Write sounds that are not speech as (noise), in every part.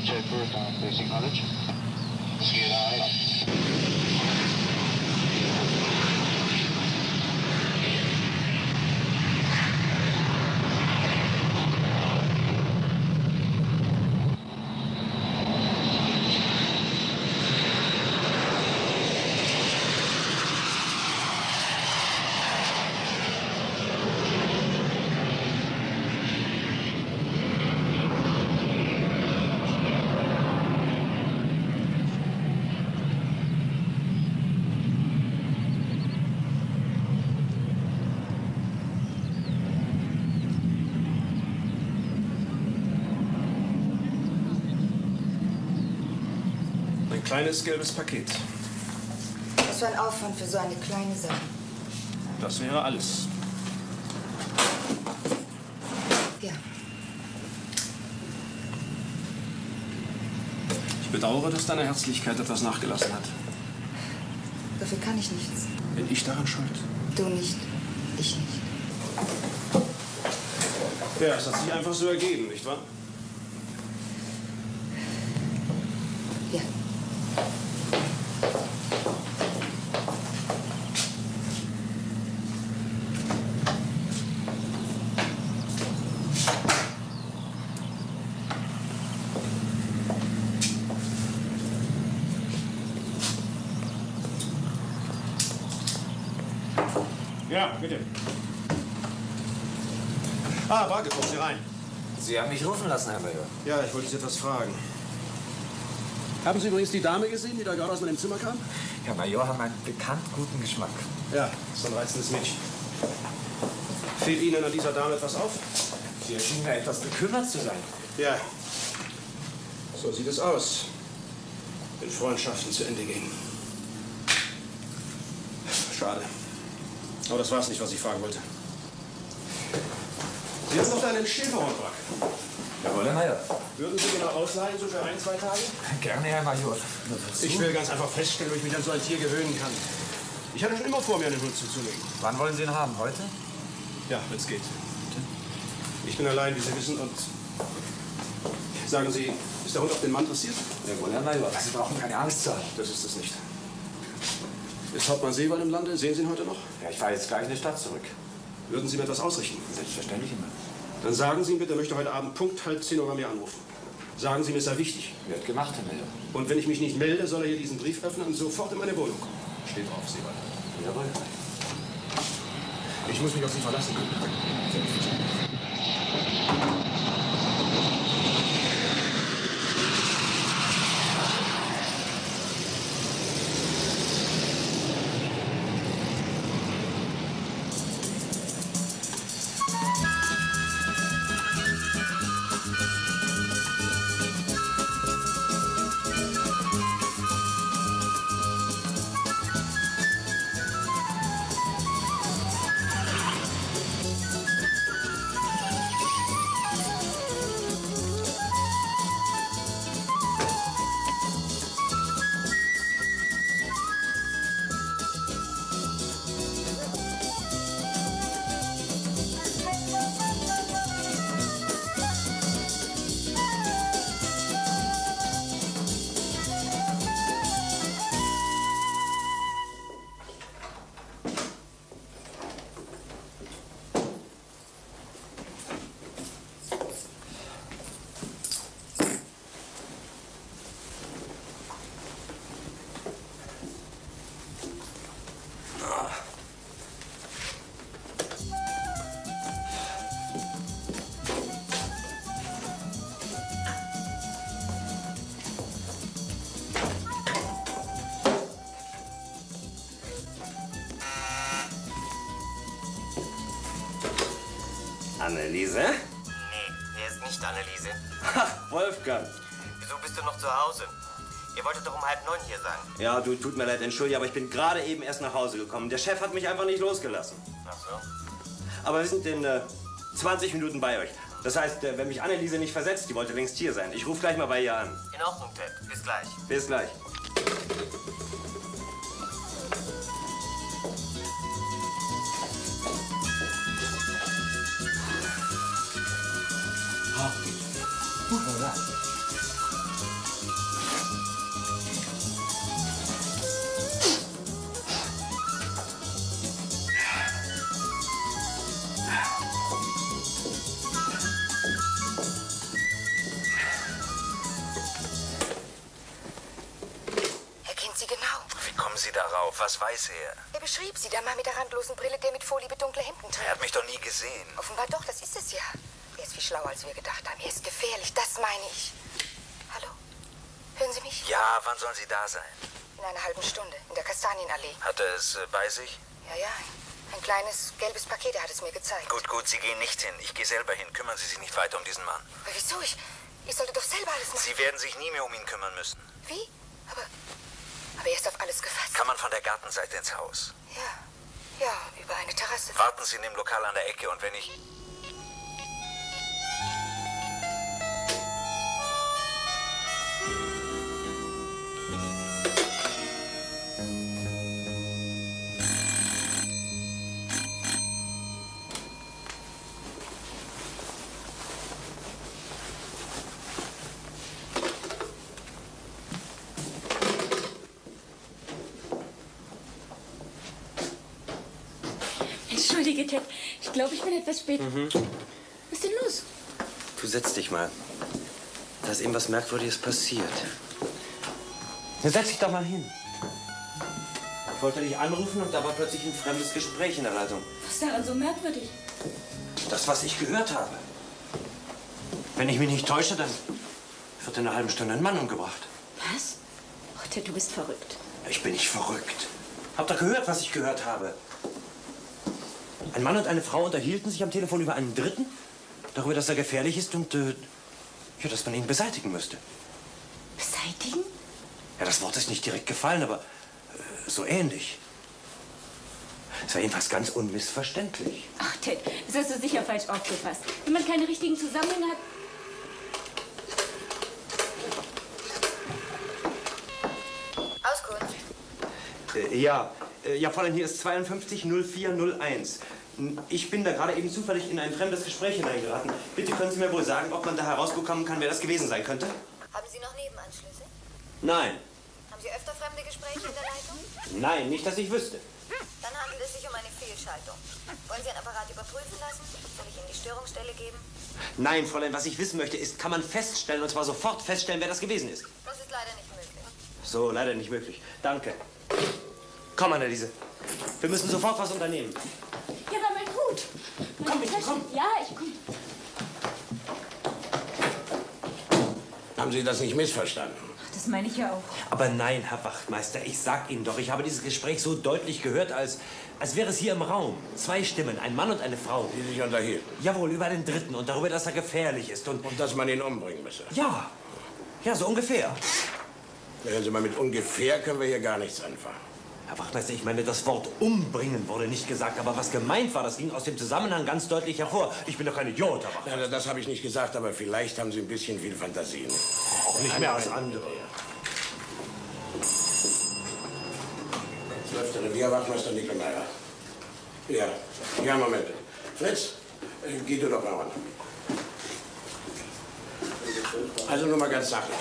Jaipur, town facing Knowledge. Kleines gelbes Paket. Was für ein Aufwand für so eine kleine Sache. Das wäre alles. Ja. Ich bedauere, dass deine Herzlichkeit etwas nachgelassen hat. Dafür kann ich nichts. Bin ich daran schuld? Du nicht. Ich nicht. Ja, es hat sich einfach so ergeben, nicht wahr? Ja. Ja, bitte. Ah, warte, kommen Sie rein. Sie haben mich rufen lassen, Herr Major. Ja, ich wollte Sie etwas fragen. Haben Sie übrigens die Dame gesehen, die da gerade aus meinem Zimmer kam? Herr Major haben einen bekannt guten Geschmack. Ja, ist ein reizendes Mädchen. Fehlt Ihnen an dieser Dame etwas auf? Sie erschienen mir etwas bekümmert zu sein. Ja. So sieht es aus. Wenn Freundschaften zu Ende gehen. Schade. Aber das war es nicht, was ich fragen wollte. Sie haben noch einen Schäferhundwrack. Jawohl, Herr Major. Würden Sie genau ausleihen, so für ein, zwei Tage? Gerne, Herr Major. Ich will ganz einfach feststellen, ob ich mich an so ein Tier gewöhnen kann. Ich hatte schon immer vor, mir einen Hund zuzulegen. Wann wollen Sie ihn haben? Heute? Ja, wenn es geht. Ich bin allein, wie Sie wissen, und sagen Sie, ist der Hund auf den Mann dressiert? Jawohl, Herr Major. Sie brauchen keine Angst zu haben. Das ist es nicht. Ist Hauptmann Seewald im Lande? Sehen Sie ihn heute noch? Ja, ich fahre jetzt gleich in die Stadt zurück. Würden Sie mir etwas ausrichten? Selbstverständlich immer. Dann sagen Sie ihm bitte, er möchte heute Abend Punkt halb 10 Uhr bei mir anrufen. Sagen Sie mir, es sei wichtig. Wird gemacht, Herr Major. Und wenn ich mich nicht melde, soll er hier diesen Brief öffnen und sofort in meine Wohnung kommen. Steht drauf, Seewald. Jawohl. Ich muss mich auf Sie verlassen können. Ja, du, tut mir leid, entschuldige, aber ich bin gerade eben erst nach Hause gekommen. Der Chef hat mich einfach nicht losgelassen. Ach so. Aber wir sind in äh, 20 Minuten bei euch. Das heißt, äh, wenn mich Anneliese nicht versetzt, die wollte längst hier sein. Ich rufe gleich mal bei ihr an. In Ordnung, Ted. Bis gleich. Bis gleich. Was weiß er? Beschrieb sie, der Mann mit der randlosen Brille, der mit Vorliebe dunkle Hemden trägt. Er hat mich doch nie gesehen. Offenbar doch, das ist es ja. Er ist viel schlauer, als wir gedacht haben. Er ist gefährlich, das meine ich. Hallo? Hören Sie mich? Ja, wann sollen Sie da sein? In einer halben Stunde, in der Kastanienallee. Hat er es äh, bei sich? Ja, ja, ein, ein kleines gelbes Paket, er hat es mir gezeigt. Gut, gut, Sie gehen nicht hin. Ich gehe selber hin. Kümmern Sie sich nicht weiter um diesen Mann. Aber wieso? Ich, ich sollte doch selber alles machen. Sie werden sich nie mehr um ihn kümmern müssen. Wie? Aber, aber er ist auf alles gefasst. Kann man von der Gartenseite ins Haus? Ja, ja, über eine Terrasse. Warten Sie in dem Lokal an der Ecke und wenn ich... spät. Was ist denn los? Du setz dich mal. Da ist eben was Merkwürdiges passiert. Na, setz dich doch mal hin. Ich wollte dich anrufen und da war plötzlich ein fremdes Gespräch in der Leitung. Was ist daran so merkwürdig? Das, was ich gehört habe. Wenn ich mich nicht täusche, dann wird in einer halben Stunde ein Mann umgebracht. Was? Ted, du bist verrückt. Ich bin nicht verrückt. Habt ihr gehört, was ich gehört habe? Ein Mann und eine Frau unterhielten sich am Telefon über einen Dritten, darüber, dass er gefährlich ist und äh, ja, dass man ihn beseitigen müsste. Beseitigen? Ja, das Wort ist nicht direkt gefallen, aber äh, so ähnlich. Es war jedenfalls ganz unmissverständlich. Ach, Ted, das hast du sicher falsch aufgefasst. Wenn man keine richtigen Zusammenhänge hat. Auskunft. Äh, ja, äh, ja, Fräulein, hier ist 520401. Ich bin da gerade eben zufällig in ein fremdes Gespräch hineingeraten. Bitte können Sie mir wohl sagen, ob man da herausbekommen kann, wer das gewesen sein könnte? Haben Sie noch Nebenanschlüsse? Nein. Haben Sie öfter fremde Gespräche in der Leitung? Nein, nicht, dass ich wüsste. Dann handelt es sich um eine Fehlschaltung. Wollen Sie ein Apparat überprüfen lassen? Soll ich Ihnen die Störungsstelle geben? Nein, Fräulein, was ich wissen möchte, ist, kann man feststellen, und zwar sofort feststellen, wer das gewesen ist? Das ist leider nicht möglich. So, leider nicht möglich. Danke. Komm, Anneliese. Wir müssen sofort was unternehmen. Ja, aber mein Hut. Meine Komm, Tasche. komm. Ja, ich komm. Haben Sie das nicht missverstanden? Das meine ich ja auch. Aber nein, Herr Wachtmeister, ich sag Ihnen doch, ich habe dieses Gespräch so deutlich gehört, als, als wäre es hier im Raum. Zwei Stimmen, ein Mann und eine Frau. Die sich unterhielten. Jawohl, über den Dritten und darüber, dass er gefährlich ist. Und Und dass man ihn umbringen müsse. ja, ja, so ungefähr. Hören Sie mal, mit ungefähr können wir hier gar nichts anfangen. Herr Wachtmeister, ich meine, das Wort umbringen wurde nicht gesagt, aber was gemeint war, das ging aus dem Zusammenhang ganz deutlich hervor. Ich bin doch kein Idiot, Herr Wachtmeister. Ja, das habe ich nicht gesagt, aber vielleicht haben Sie ein bisschen viel Fantasie. Auch nicht mehr als andere. Zwölfte Revier, Wachtmeister Nickelmeier. Ja, ja, Moment. Fritz, äh, geh du doch mal ran. Also nur mal ganz sachlich.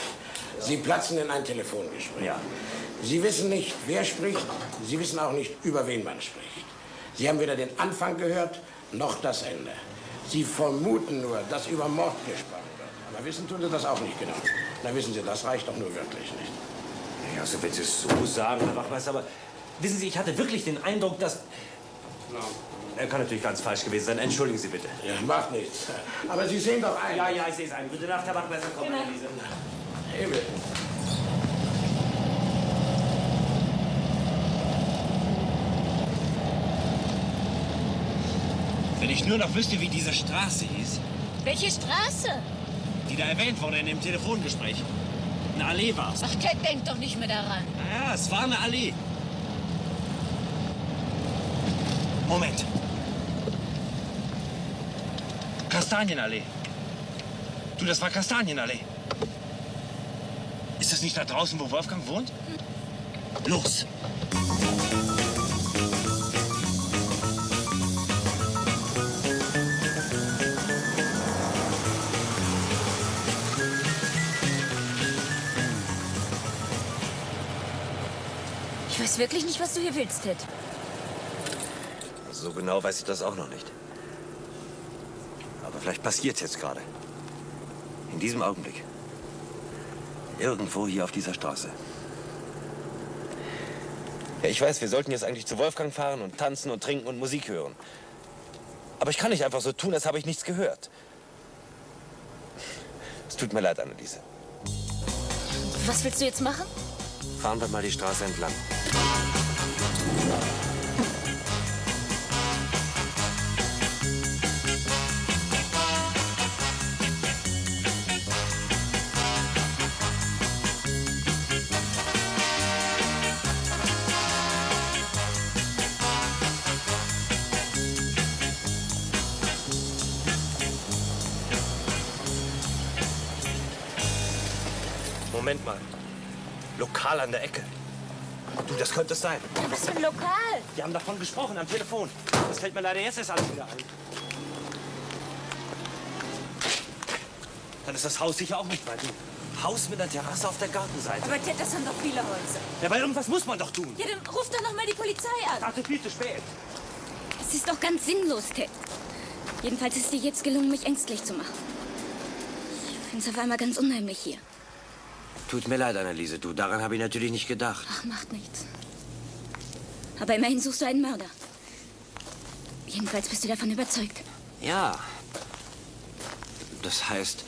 Sie platzen in ein Telefongespräch. Ja. Sie wissen nicht, wer spricht. Sie wissen auch nicht, über wen man spricht. Sie haben weder den Anfang gehört, noch das Ende. Sie vermuten nur, dass über Mord gesprochen wird. Aber wissen tun Sie das auch nicht genau. Na, wissen Sie, das reicht doch nur wirklich nicht. Ja, also wenn Sie es so sagen, Herr Wachtmeister, aber wissen Sie, ich hatte wirklich den Eindruck, dass... Er kann natürlich ganz falsch gewesen sein. Entschuldigen Sie bitte. Ja, macht nichts. Aber Sie sehen doch ein. Ja, ja, ich sehe es ein. Gute Nacht, Herr Wachtmeister. Komm, Genau. Anneliese. Wenn ich nur noch wüsste, wie diese Straße hieß, Welche Straße? die da erwähnt wurde in dem Telefongespräch. Eine Allee war's. Ach, Ted, denk doch nicht mehr daran. Ja, es war eine Allee. Moment. Kastanienallee. Du, das war Kastanienallee. Ist das nicht da draußen, wo Wolfgang wohnt? Los. Ich weiß wirklich nicht, was du hier willst, Ted. So genau weiß ich das auch noch nicht. Aber vielleicht passiert's jetzt gerade. In diesem Augenblick. Irgendwo hier auf dieser Straße. Ja, ich weiß, wir sollten jetzt eigentlich zu Wolfgang fahren und tanzen und trinken und Musik hören. Aber ich kann nicht einfach so tun, als habe ich nichts gehört. Es tut mir leid, Anneliese. Was willst du jetzt machen? Fahren wir mal die Straße entlang. Moment mal. Lokal an der Ecke. Du, das könnte es sein. Was für ein Lokal? Wir haben davon gesprochen am Telefon. Das fällt mir leider jetzt erst alles wieder ein. Dann ist das Haus sicher auch nicht bei dir. Haus mit einer Terrasse auf der Gartenseite. Aber Ted, das haben doch viele Häuser. Ja, aber irgendwas muss man doch tun. Ja, dann ruf doch noch mal die Polizei an. Ach, viel zu spät. Es ist doch ganz sinnlos, Ted. Jedenfalls ist dir jetzt gelungen, mich ängstlich zu machen. Ich finde es auf einmal ganz unheimlich hier. Tut mir leid, Anneliese. Du, daran habe ich natürlich nicht gedacht. Ach, macht nichts. Aber immerhin suchst du einen Mörder. Jedenfalls bist du davon überzeugt. Ja. Das heißt,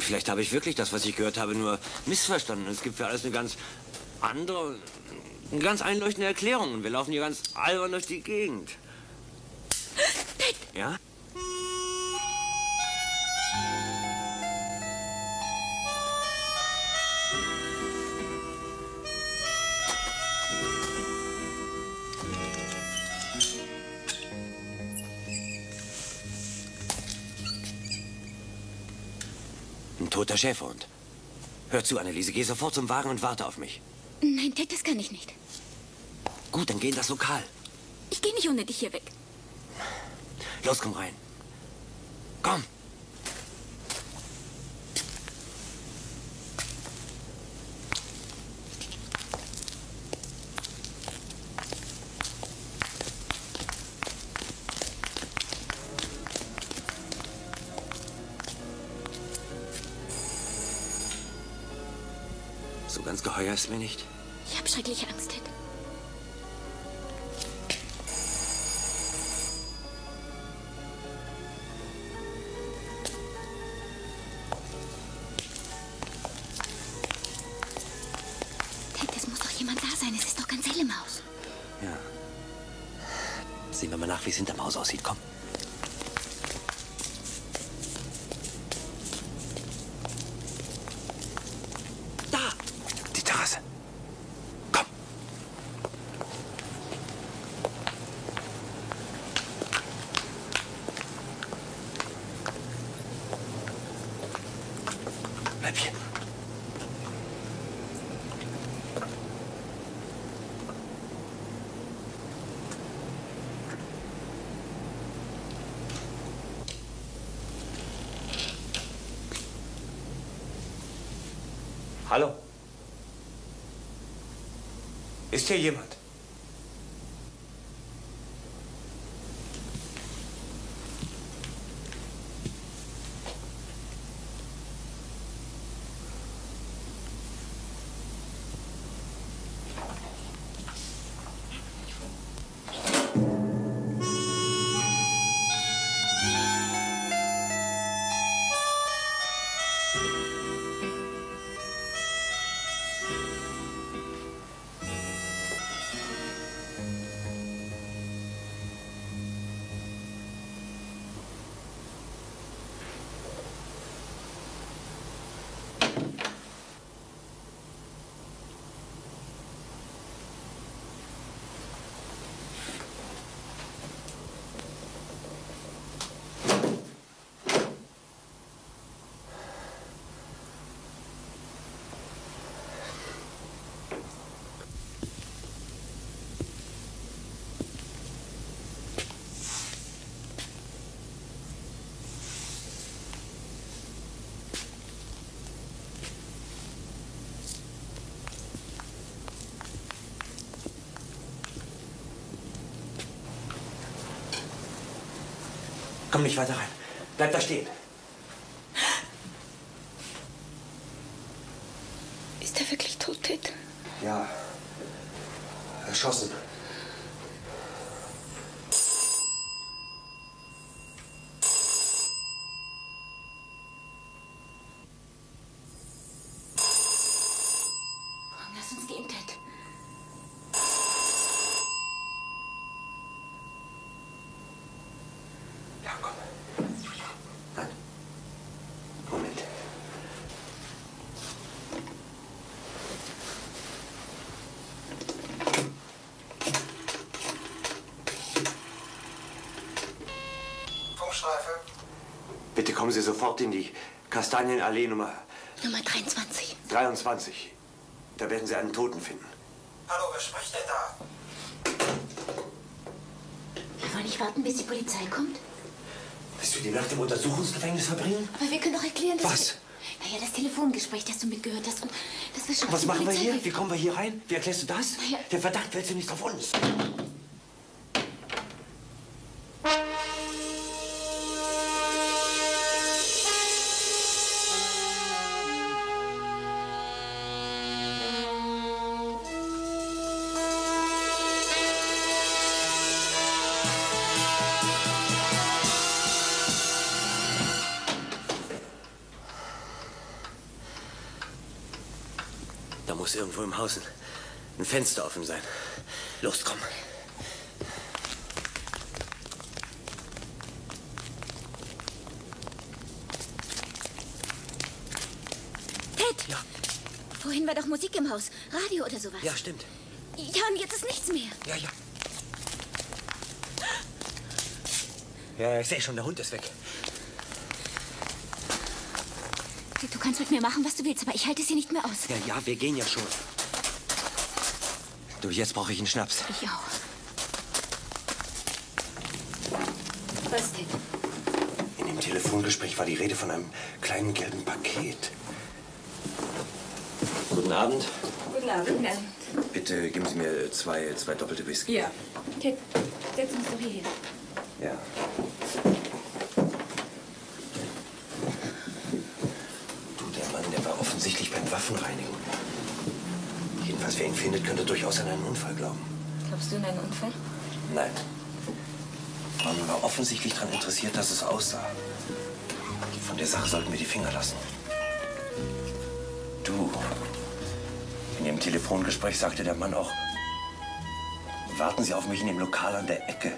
vielleicht habe ich wirklich das, was ich gehört habe, nur missverstanden. Es gibt für alles eine ganz andere, eine ganz einleuchtende Erklärung. Und wir laufen hier ganz albern durch die Gegend. Ja? Toter Schäferhund. Hör zu, Anneliese. Geh sofort zum Wagen und warte auf mich. Nein, Ted, das kann ich nicht. Gut, dann geh in das Lokal. Ich gehe nicht ohne dich hier weg. Los, komm rein. Komm. Ist mir nicht. Ich habe schreckliche Angst, Ted. Ted, es muss doch jemand da sein. Es ist doch ganz hell im Haus. Ja. Sehen wir mal nach, wie es hinterm Haus aussieht. Komm. Da! Die Terrasse. Komm. Bleib hier. Hallo? Ist hier jemand? Nicht weiter rein. Bleib da stehen. Ist er wirklich tot, Ted? Ja. Erschossen. Komm, lass uns gehen, Ted. Ja, komm. Nein. Moment. Funkstreife. Bitte kommen Sie sofort in die Kastanienallee Nummer Nummer 23. 23. Da werden Sie einen Toten finden. Hallo, wer spricht denn da? Wir wollen nicht warten, bis die Polizei kommt. Willst du die Nacht im Untersuchungsgefängnis verbringen? Aber wir können doch erklären, dass... Was? Naja, das Telefongespräch, das du mitgehört hast und das wir schon Was machen wir hier? Wie kommen wir hier rein? Wie erklärst du das? Na ja. Der Verdacht fällt zunächst auf uns. Irgendwo im Haus ein, Fenster offen sein. Los, komm. Ted! Ja. Vorhin war doch Musik im Haus. Radio oder sowas. Ja, stimmt. Ja, und jetzt ist nichts mehr. Ja, ja. Ja, ich sehe schon, der Hund ist weg. Du kannst mit mir machen, was du willst, aber ich halte es hier nicht mehr aus. Ja, ja, wir gehen ja schon. Du, jetzt brauche ich einen Schnaps. Ich auch. Was denn? In dem Telefongespräch war die Rede von einem kleinen gelben Paket. Guten Abend. Guten Abend. Bitte geben Sie mir zwei, zwei doppelte Whisky. Ja. Ted, setz uns doch hier hin. Ja. Du, der Mann, der war offensichtlich beim Waffenreinigen. Jedenfalls, wer ihn findet, könnte durchaus an einen Unfall glauben. Glaubst du an einen Unfall? Nein. Man war offensichtlich daran interessiert, dass es aussah. Von der Sache sollten wir die Finger lassen. Du. In dem Telefongespräch sagte der Mann auch, warten Sie auf mich in dem Lokal an der Ecke.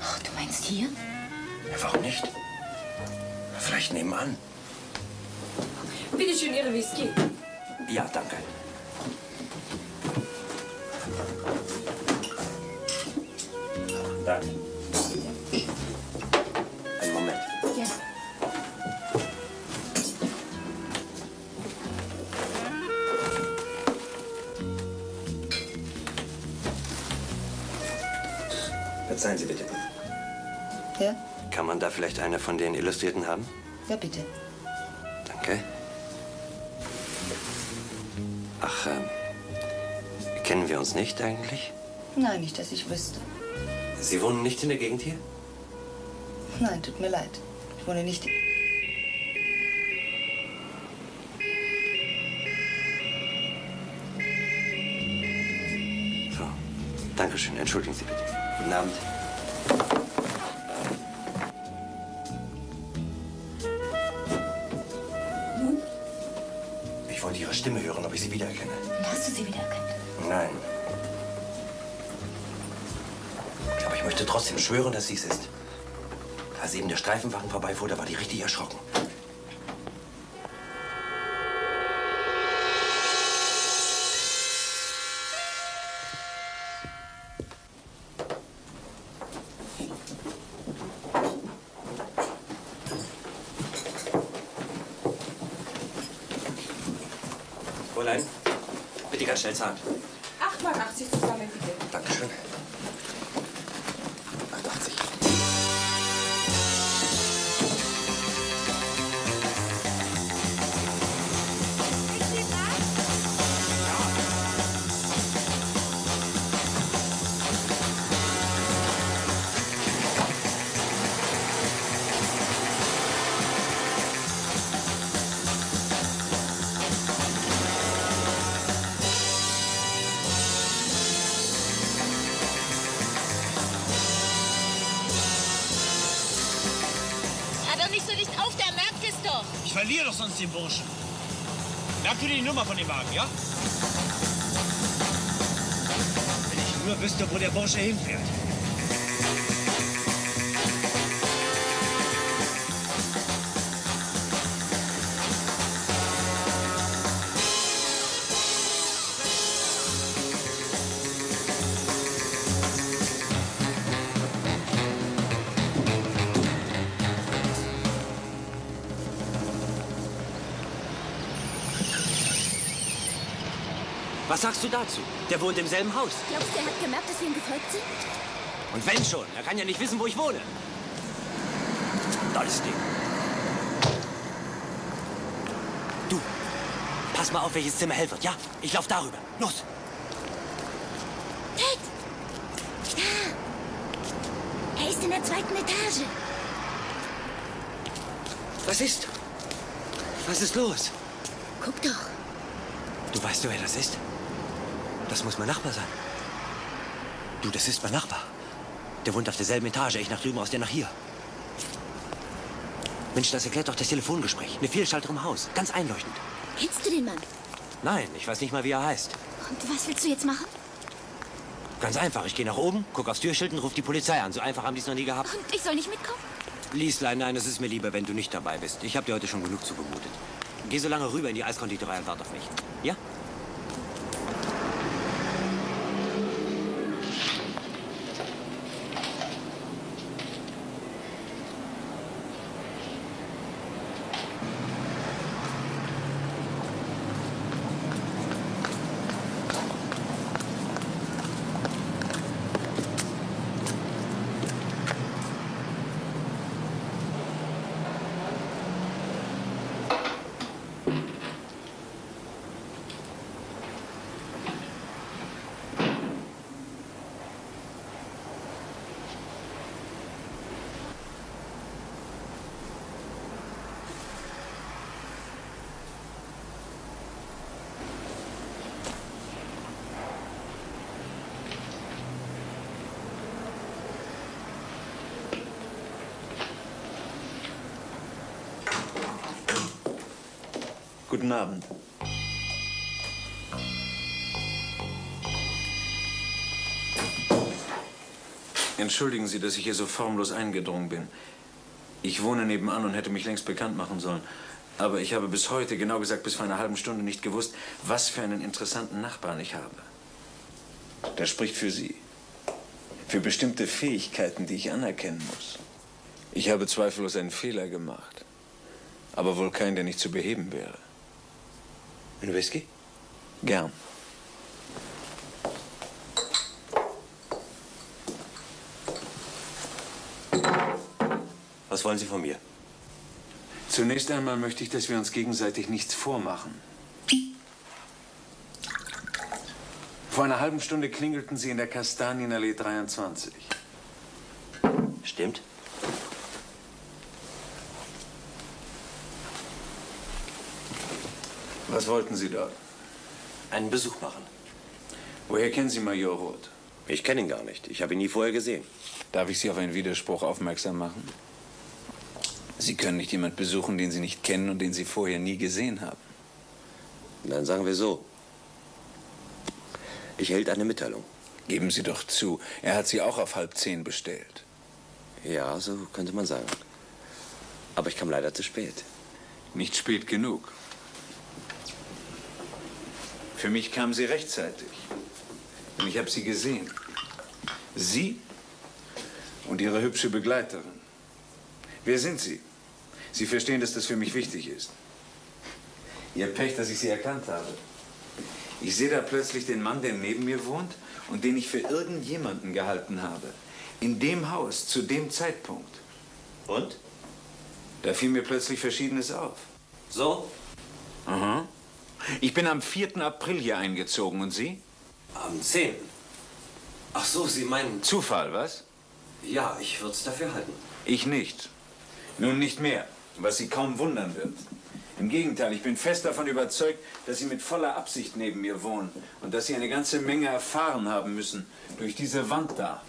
Oh, du meinst hier? Ja, warum nicht? Vielleicht nebenan. Bitte schön, Ihre Whisky. Ja. Danke. Vielleicht eine von den Illustrierten haben? Ja, bitte. Danke. Ach, ähm, kennen wir uns nicht eigentlich? Nein, nicht, dass ich wüsste. Sie wohnen nicht in der Gegend hier? Nein, tut mir leid. Ich wohne nicht. So. Dankeschön. Entschuldigen Sie bitte. Guten Abend. Stimme hören, ob ich Sie wiedererkenne. Hast du sie wiedererkannt? Nein. Aber ich möchte trotzdem schwören, dass sie es ist. Als eben der Streifenwagen vorbeifuhr, da war die richtig erschrocken. Bitte Was sagst du dazu? Der wohnt im selben Haus. Glaubst du, er hat gemerkt, dass wir ihm gefolgt sind? Und wenn schon, er kann ja nicht wissen, wo ich wohne. Dolles Ding. Du, pass mal auf, welches Zimmer hell wird, ja? Ich lauf darüber. Los! Ted! Da! Er ist in der zweiten Etage. Was ist? Was ist los? Doch. Du weißt, wer das ist? Das muss mein Nachbar sein. Du, das ist mein Nachbar. Der wohnt auf derselben Etage. Ich nach drüben aus, der nach hier. Mensch, das erklärt doch das Telefongespräch. Eine Fehlschaltung im Haus. Ganz einleuchtend. Kennst du den Mann? Nein, ich weiß nicht mal, wie er heißt. Und was willst du jetzt machen? Ganz einfach. Ich gehe nach oben, guck aufs Türschild und ruf die Polizei an. So einfach haben die es noch nie gehabt. Und ich soll nicht mitkommen? Lieslein, nein, es ist mir lieber, wenn du nicht dabei bist. Ich habe dir heute schon genug zugemutet. Geh so lange rüber in die Eiskonditorei und wart auf mich. Ja? Guten Abend. Entschuldigen Sie, dass ich hier so formlos eingedrungen bin. Ich wohne nebenan und hätte mich längst bekannt machen sollen. Aber ich habe bis heute, genau gesagt bis vor einer halben Stunde, nicht gewusst, was für einen interessanten Nachbarn ich habe. Das spricht für Sie. Für bestimmte Fähigkeiten, die ich anerkennen muss. Ich habe zweifellos einen Fehler gemacht. Aber wohl keinen, der nicht zu beheben wäre. Ein Whisky? Gern. Was wollen Sie von mir? Zunächst einmal möchte ich, dass wir uns gegenseitig nichts vormachen. Vor einer halben Stunde klingelten Sie in der Kastanienallee 23. Stimmt. Was wollten Sie dort? Einen Besuch machen. Woher kennen Sie Major Roth? Ich kenne ihn gar nicht. Ich habe ihn nie vorher gesehen. Darf ich Sie auf einen Widerspruch aufmerksam machen? Sie können nicht jemand besuchen, den Sie nicht kennen und den Sie vorher nie gesehen haben. Dann sagen wir so. Ich erhielt eine Mitteilung. Geben Sie doch zu, er hat Sie auch auf halb zehn bestellt. Ja, so könnte man sagen. Aber ich kam leider zu spät. Nicht spät genug. Für mich kamen Sie rechtzeitig. Und ich habe Sie gesehen. Sie und Ihre hübsche Begleiterin. Wer sind Sie? Sie verstehen, dass das für mich wichtig ist. Ihr Pech, dass ich Sie erkannt habe. Ich sehe da plötzlich den Mann, der neben mir wohnt und den ich für irgendjemanden gehalten habe. In dem Haus, zu dem Zeitpunkt. Und? Da fiel mir plötzlich Verschiedenes auf. So? Aha. Ich bin am 4. April hier eingezogen und Sie? Am 10. Ach so, Sie meinen... Zufall, was? Ja, ich würde es dafür halten. Ich nicht. Nun nicht mehr, was Sie kaum wundern wird. Im Gegenteil, ich bin fest davon überzeugt, dass Sie mit voller Absicht neben mir wohnen und dass Sie eine ganze Menge erfahren haben müssen durch diese Wand da.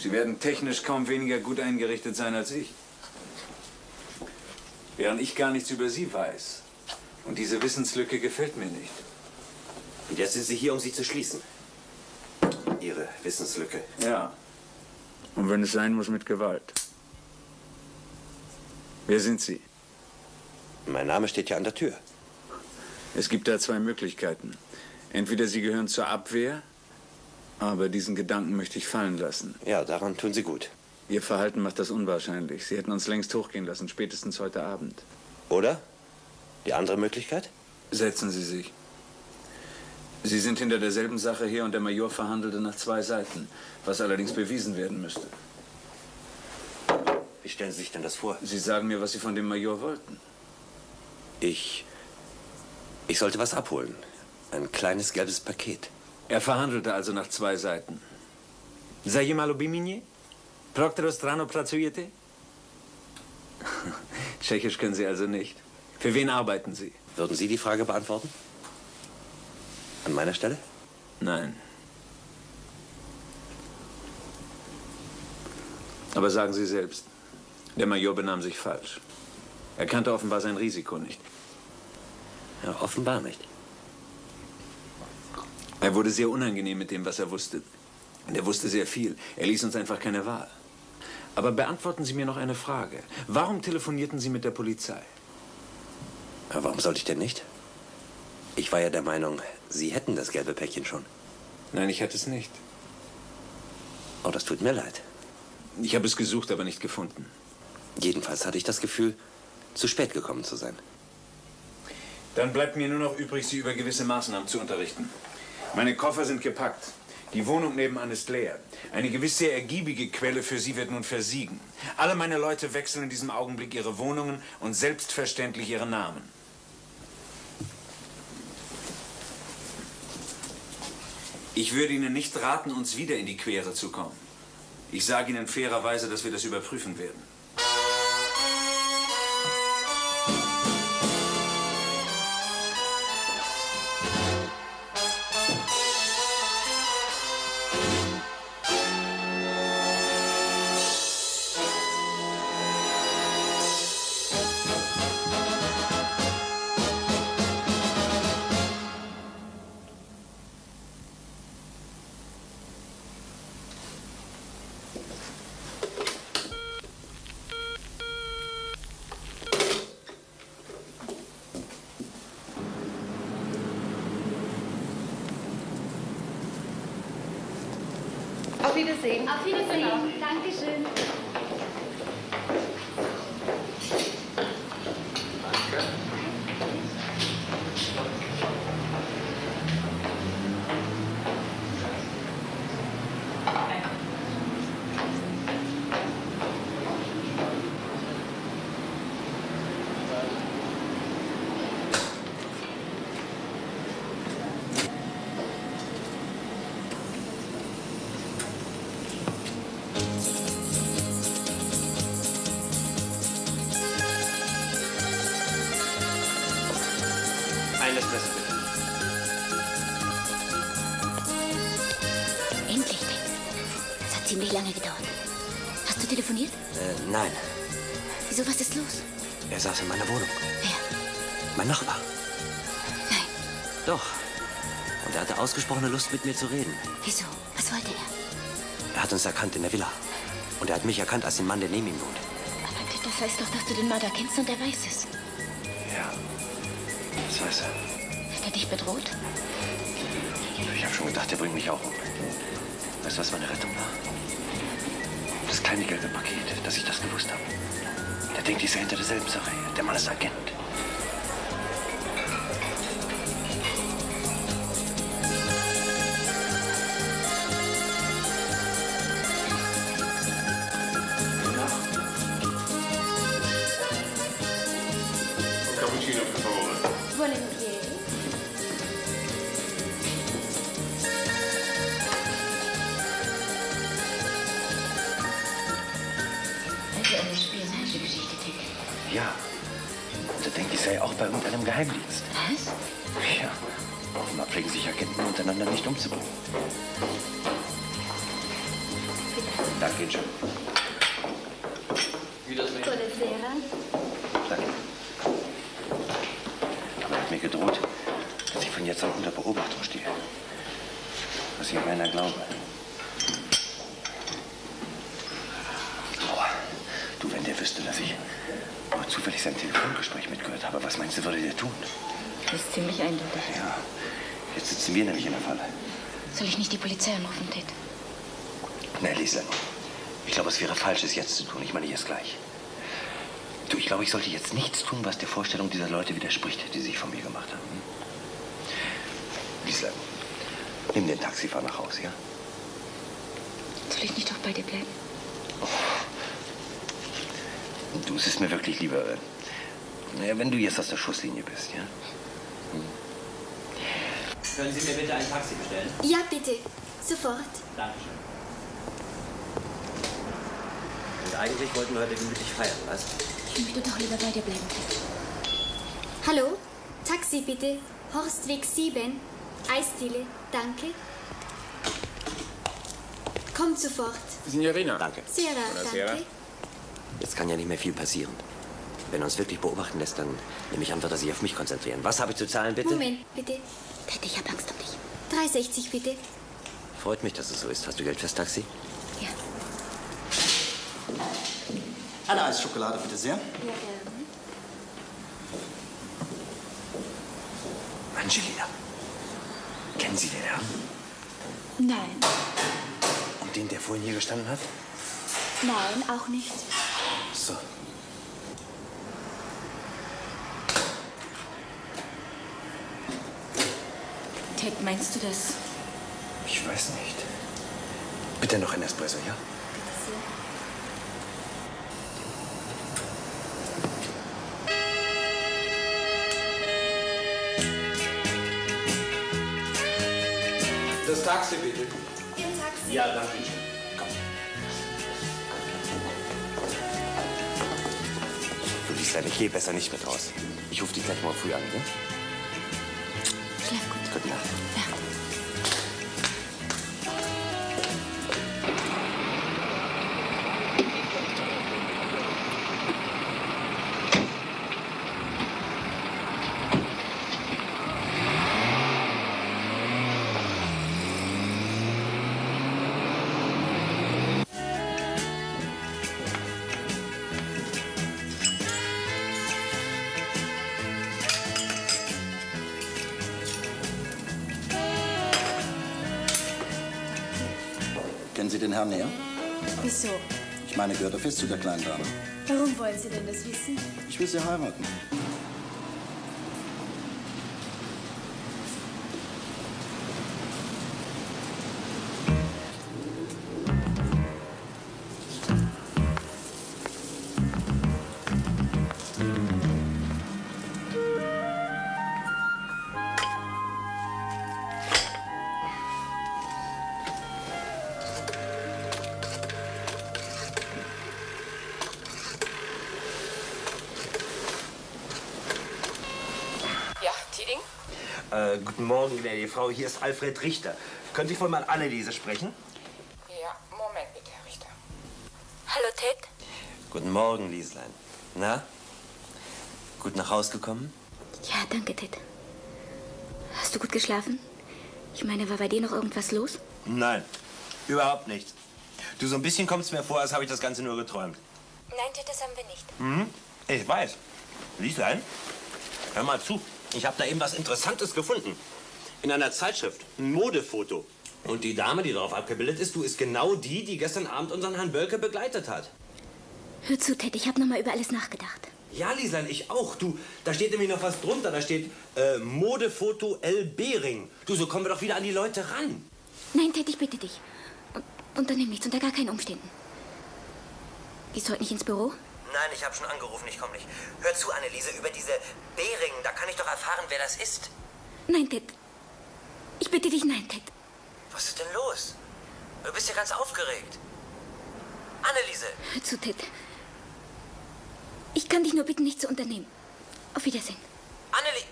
Sie werden technisch kaum weniger gut eingerichtet sein als ich. Während ich gar nichts über Sie weiß. Und diese Wissenslücke gefällt mir nicht. Und jetzt sind Sie hier, um sie zu schließen. Ihre Wissenslücke. Ja. Und wenn es sein muss, mit Gewalt. Wer sind Sie? Mein Name steht ja an der Tür. Es gibt da zwei Möglichkeiten. Entweder Sie gehören zur Abwehr, aber diesen Gedanken möchte ich fallen lassen. Ja, daran tun Sie gut. Ihr Verhalten macht das unwahrscheinlich. Sie hätten uns längst hochgehen lassen, spätestens heute Abend. Oder? Die andere Möglichkeit? Setzen Sie sich. Sie sind hinter derselben Sache her und der Major verhandelte nach zwei Seiten, was allerdings bewiesen werden müsste. Wie stellen Sie sich denn das vor? Sie sagen mir, was Sie von dem Major wollten. Ich. Ich sollte was abholen. Ein kleines gelbes Paket. Er verhandelte also nach zwei Seiten. Zajímalo by mnie? Pro którą stronę pracujecie? (laughs) Tschechisch können Sie also nicht. Für wen arbeiten Sie? Würden Sie die Frage beantworten? An meiner Stelle? Nein. Aber sagen Sie selbst, der Major benahm sich falsch. Er kannte offenbar sein Risiko nicht. Ja, offenbar nicht. Er wurde sehr unangenehm mit dem, was er wusste. Und er wusste sehr viel. Er ließ uns einfach keine Wahl. Aber beantworten Sie mir noch eine Frage. Warum telefonierten Sie mit der Polizei? Ja, warum sollte ich denn nicht? Ich war ja der Meinung, Sie hätten das gelbe Päckchen schon. Nein, ich hatte es nicht. Oh, das tut mir leid. Ich habe es gesucht, aber nicht gefunden. Jedenfalls hatte ich das Gefühl, zu spät gekommen zu sein. Dann bleibt mir nur noch übrig, Sie über gewisse Maßnahmen zu unterrichten. Meine Koffer sind gepackt. Die Wohnung nebenan ist leer. Eine gewiss sehr ergiebige Quelle für Sie wird nun versiegen. Alle meine Leute wechseln in diesem Augenblick ihre Wohnungen und selbstverständlich ihre Namen. Ich würde Ihnen nicht raten, uns wieder in die Quere zu kommen. Ich sage Ihnen fairerweise, dass wir das überprüfen werden. Auf Wiedersehen. Auf Wiedersehen. Dankeschön. Ausgesprochene Lust, mit mir zu reden. Wieso? Was wollte er? Er hat uns erkannt in der Villa. Und er hat mich erkannt als den Mann, der neben ihm wohnt. Aber Ted, das heißt doch, dass du den Mörder kennst und er weiß es. Ja. Das weiß er. Hat er dich bedroht? Ich habe schon gedacht, er bringt mich auch um. Weißt du, was meine Rettung war? Das kleine gelbe Paket, dass ich das gewusst habe. Der denkt, ich sei hinter derselben Sache. Der Mann ist Agent. Ja. Und er denkt, ich sei auch bei irgendeinem Geheimdienst. Was? Ja. Offenbar pflegen sich Agenten untereinander nicht umzubringen. Danke Ihnen schön. Buonasera. Danke. Aber er hat mir gedroht, dass ich von jetzt an unter Beobachtung stehe. Was ich meiner glaube. Aua. Du, wenn der wüsste, dass ich zufällig sein Telefongespräch mitgehört habe, was meinst du, würde der tun? Das ist ziemlich eindeutig. Ja, jetzt sitzen wir nämlich in der Falle. Soll ich nicht die Polizei anrufen, Ted? Nein, Liesel. Ich glaube, es wäre falsch, es jetzt zu tun. Ich meine jetzt gleich. Du, ich glaube, ich sollte jetzt nichts tun, was der Vorstellung dieser Leute widerspricht, die sich von mir gemacht haben. Hm? Liesel, nimm den Taxifahrer nach Hause, ja? Soll ich nicht doch bei dir bleiben? Du, es ist mir wirklich lieber, äh, naja, wenn du jetzt aus der Schusslinie bist, ja? Können Sie mir bitte ein Taxi bestellen? Ja, bitte. Sofort. Dankeschön. Und eigentlich wollten wir heute gemütlich feiern, was? Ich möchte doch lieber bei dir bleiben. Hallo? Taxi, bitte. Horstweg 7. Eisdiele. Danke. Kommt sofort. Signorina. Danke. Sierra, danke. Jetzt kann ja nicht mehr viel passieren. Wenn er uns wirklich beobachten lässt, dann nehme ich an, wird er sich auf mich konzentrieren. Was habe ich zu zahlen, bitte? Moment, bitte. Ted, ich habe Angst um dich. 3,60 bitte. Freut mich, dass es so ist. Hast du Geld fürs Taxi? Ja. Eine Eisschokolade, bitte sehr. Ja, gerne. Angelina. Kennen Sie den Herrn? Nein. Und den, der vorhin hier gestanden hat? Nein, auch nicht. So. Ted, meinst du das? Ich weiß nicht. Bitte noch ein Espresso, ja? Das Taxi, bitte. Im Taxi. Ja, danke schön. Lieslein, ich gehe besser nicht mit raus. Ich rufe dich gleich morgen früh an, ne? Schlaf gut. Gute Nacht. Den Herrn näher? Wieso? Ich meine, gehört er fest zu der kleinen Dame. Warum wollen Sie denn das wissen? Ich will Sie heiraten. Äh, guten Morgen, gnädige Frau. Hier ist Alfred Richter. Könnte ich wohl mal Anneliese sprechen? Ja, Moment bitte, Herr Richter. Hallo, Ted. Guten Morgen, Lieslein. Na? Gut nach Haus gekommen? Ja, danke, Ted. Hast du gut geschlafen? Ich meine, war bei dir noch irgendwas los? Nein, überhaupt nichts. Du, so ein bisschen kommt es mir vor, als habe ich das Ganze nur geträumt. Nein, Ted, das haben wir nicht. Mhm. Ich weiß. Lieslein, hör mal zu. Ich habe da eben was Interessantes gefunden. In einer Zeitschrift. Ein Modefoto. Und die Dame, die darauf abgebildet ist, du ist genau die, die gestern Abend unseren Herrn Bölke begleitet hat. Hör zu, Ted, ich habe noch mal über alles nachgedacht. Ja, Lieslein, ich auch. Du, da steht nämlich noch was drunter. Da steht äh, Modefoto L. Behring. Du, so kommen wir doch wieder an die Leute ran. Nein, Ted, ich bitte dich. Und, unternimm nichts unter gar keinen Umständen. Gehst du heute nicht ins Büro? Nein, ich habe schon angerufen, ich komme nicht. Hör zu, Anneliese, über diese Bering, da kann ich doch erfahren, wer das ist. Nein, Ted. Ich bitte dich, nein, Ted. Was ist denn los? Du bist ja ganz aufgeregt. Anneliese! Hör zu, Ted. Ich kann dich nur bitten, nichts zu unternehmen. Auf Wiedersehen. Annelie!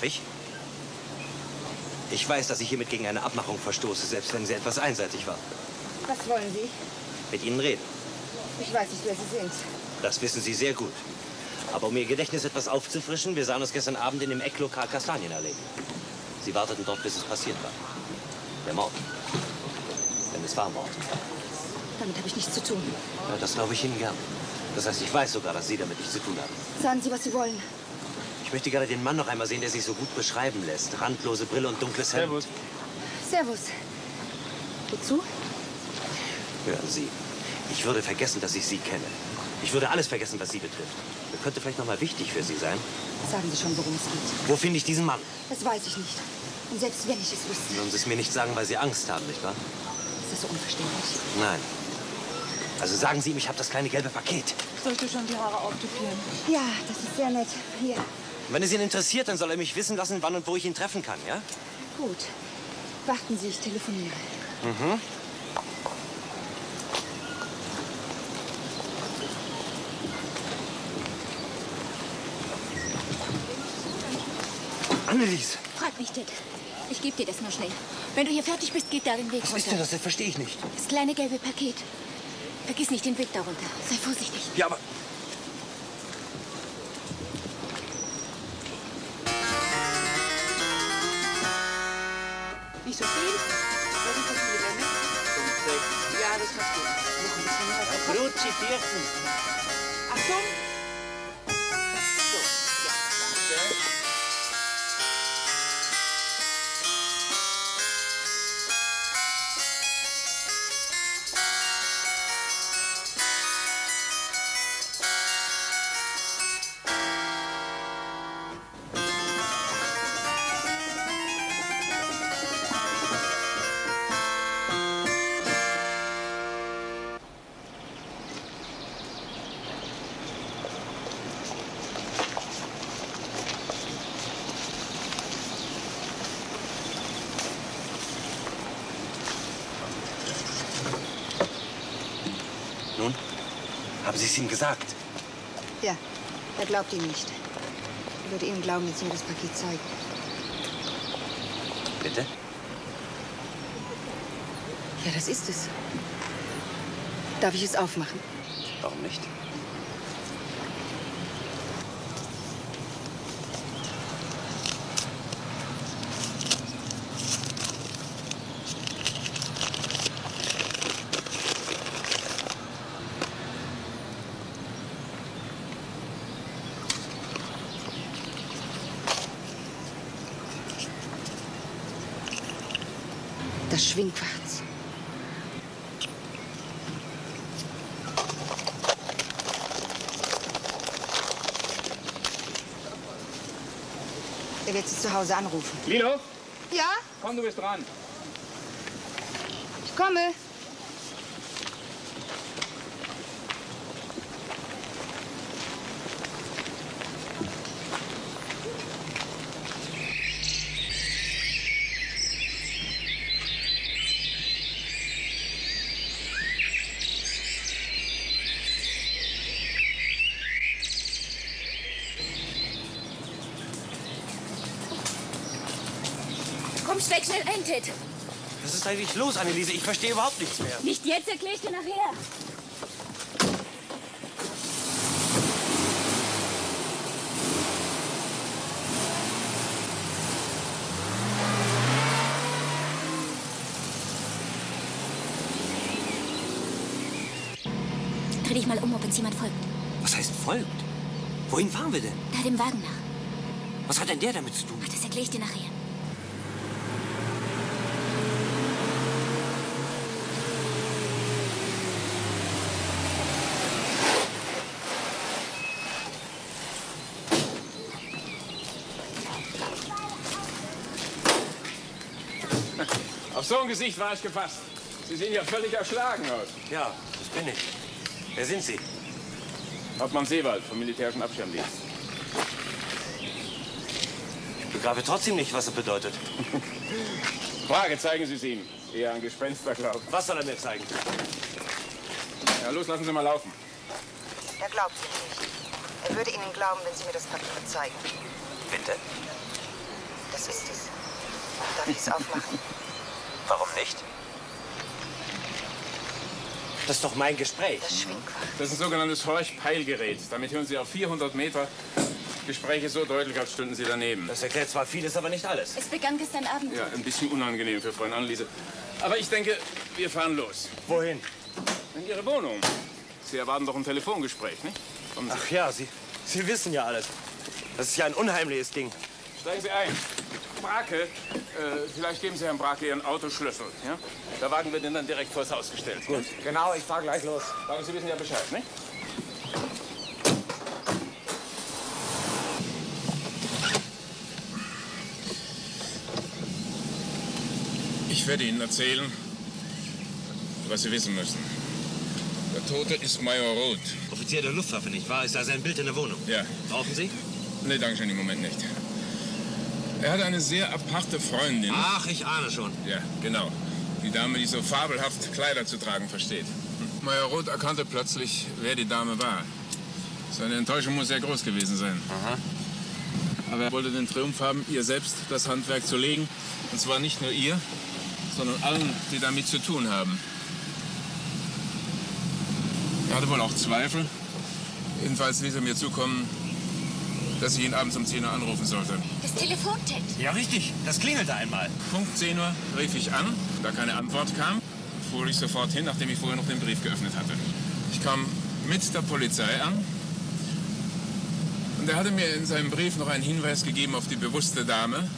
Darf ich? Ich weiß, dass ich hiermit gegen eine Abmachung verstoße, selbst wenn sie etwas einseitig war. Was wollen Sie? Mit Ihnen reden. Ich weiß nicht, wer Sie sind. Das wissen Sie sehr gut. Aber um Ihr Gedächtnis etwas aufzufrischen, wir sahen uns gestern Abend in dem Ecklokal Kastanienallee. Sie warteten dort, bis es passiert war. Der Mord. Denn es war Mord. Damit habe ich nichts zu tun. Ja, das glaube ich Ihnen gern. Das heißt, ich weiß sogar, dass Sie damit nichts zu tun haben. Sagen Sie, was Sie wollen. Ich möchte gerne den Mann noch einmal sehen, der sich so gut beschreiben lässt. Randlose Brille und dunkles Hemd. Servus. Servus. Wozu? Hören Sie, ich würde vergessen, dass ich Sie kenne. Ich würde alles vergessen, was Sie betrifft. Das könnte vielleicht noch mal wichtig für Sie sein. Sagen Sie schon, worum es geht. Wo finde ich diesen Mann? Das weiß ich nicht. Und selbst wenn ich es wüsste, Sollen Sie es mir nicht sagen, weil Sie Angst haben, nicht wahr? ist das so unverständlich. Nein. Also sagen Sie ihm, ich habe das kleine gelbe Paket. Sollte schon die Haare auftupieren. Ja, das ist sehr nett. Hier. Und wenn es ihn interessiert, dann soll er mich wissen lassen, wann und wo ich ihn treffen kann, ja? Gut. Warten Sie, ich telefoniere. Mhm. Annelies! Frag mich, Ted. Ich gebe dir das nur schnell. Wenn du hier fertig bist, geht da den Weg Was runter. ist denn das? Das verstehe ich nicht. Das kleine gelbe Paket. Vergiss nicht den Weg darunter. Sei vorsichtig. Ja, aber... quisieses. Haz Sie es ihm gesagt? Ja, er glaubt ihm nicht. Er würde Ihnen glauben, wenn Sie mir das Paket zeigen. Bitte? Ja, das ist es. Darf ich es aufmachen? Warum nicht? Das Schwingquarz. Er wird Sie zu Hause anrufen. Lino, Ja, komm, du bist dran. ich komme. Steig schnell ein, Ted. Was ist eigentlich los, Anneliese? Ich verstehe überhaupt nichts mehr. Nicht jetzt, erkläre ich dir nachher. Dreh dich mal um, ob uns jemand folgt. Was heißt folgt? Wohin fahren wir denn? Da dem Wagen nach. Was hat denn der damit zu tun? Ach, das erkläre ich dir nachher. Gesicht war ich gefasst. Sie sehen ja völlig erschlagen aus. Ja, das bin ich. Wer sind Sie? Hauptmann Seewald vom militärischen Abschirmdienst. Ich begreife trotzdem nicht, was es bedeutet. (laughs) Frage, zeigen Sie es ihm. Eher ein Gespensterglaub. Was soll er mir zeigen? Ja, los, lassen Sie mal laufen. Er glaubt Ihnen nicht. Er würde Ihnen glauben, wenn Sie mir das Papier zeigen. Bitte? Was ist es? Darf ich es aufmachen? Nicht? Das ist doch mein Gespräch. Das. Das ist ein sogenanntes Horch-Peilgerät. Damit hören Sie auf 400 Meter Gespräche so deutlich, als stünden Sie daneben. Das erklärt zwar vieles, aber nicht alles. Es begann gestern Abend. Ja, ein bisschen unangenehm für Freundin Anneliese. Aber ich denke, wir fahren los. Wohin? In Ihre Wohnung. Sie erwarten doch ein Telefongespräch, nicht? Kommen Sie. Ach ja, Sie, Sie wissen ja alles. Das ist ja ein unheimliches Ding. Steigen Sie ein. Brake, äh, vielleicht geben Sie Herrn Brake Ihren Autoschlüssel. Ja? Der Wagen wird Ihnen dann direkt vors Haus gestellt. Gut. Genau, ich fahr gleich los. Sagen Sie wissen ja Bescheid, nicht? Ich werde Ihnen erzählen, was Sie wissen müssen. Der Tote ist Major Roth. Offizier der Luftwaffe, nicht wahr? Ist da sein Bild in der Wohnung? Ja. Brauchen Sie? Nee, danke schön, im Moment nicht. Er hat eine sehr aparte Freundin. Ach, ich ahne schon. Ja, genau. Die Dame, die so fabelhaft Kleider zu tragen versteht. Major Roth erkannte plötzlich, wer die Dame war. Seine Enttäuschung muss sehr groß gewesen sein. Aha. Aber er wollte den Triumph haben, ihr selbst das Handwerk zu legen. Und zwar nicht nur ihr, sondern allen, die damit zu tun haben. Er hatte wohl auch Zweifel. Jedenfalls ließ er mir zukommen, dass ich ihn abends um 10 Uhr anrufen sollte. Das Telefon, Ted. Ja, richtig. Das klingelte einmal. Punkt 10 Uhr rief ich an. Da keine Antwort kam, fuhr ich sofort hin, nachdem ich vorher noch den Brief geöffnet hatte. Ich kam mit der Polizei an. Und er hatte mir in seinem Brief noch einen Hinweis gegeben auf die bewusste Dame